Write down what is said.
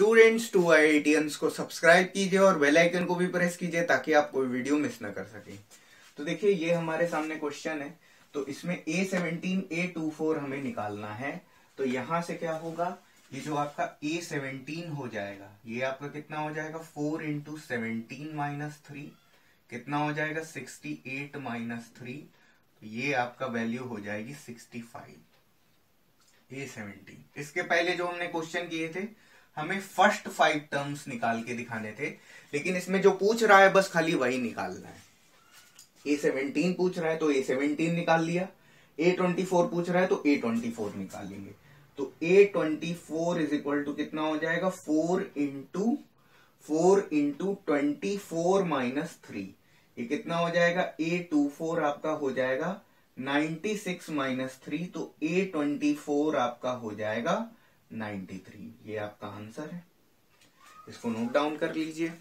Students to आई को subscribe कीजिए और बेल आइकन को भी प्रेस कीजिए ताकि आप कोई वीडियो मिस न कर सके। तो देखिए, ये हमारे सामने क्वेश्चन है। तो इसमें A seventeen A two four हमें निकालना है। तो यहाँ से क्या होगा? ये जो आपका ए सेवनटीन हो जाएगा, ये आपका कितना हो जाएगा? Four into seventeen minus three कितना हो जाएगा? सिक्सटी एट माइनस थ्री ये आपका वैल्यू हो जाएगी सिक्सटी फाइव ए सेवनटीन इसके पहले जो हमने क्वेश्चन किए थे हमें फ़र्स्ट फाइव टर्म्स निकाल के दिखाने थे, लेकिन इसमें जो पूछ रहा है, बस खाली वही निकालना है। ए सेवनटीन पूछ रहा है तो ए सेवनटीन निकाल लिया। ए ट्वेंटी फोर पूछ रहा है तो ए ट्वेंटी फोर निकाल लेंगे। तो A twenty four is equal to कितना हो जाएगा? Four into four into twenty four minus three ये कितना हो जाएगा? ए टू फोर आपका हो जाएगा। नाइन्टी सिक्स माइनस थ्री तो ए ट्वेंटी फोर आपका हो जाएगा। Ninety three. ये आपका आंसर है। इसको नोट डाउन कर लीजिए।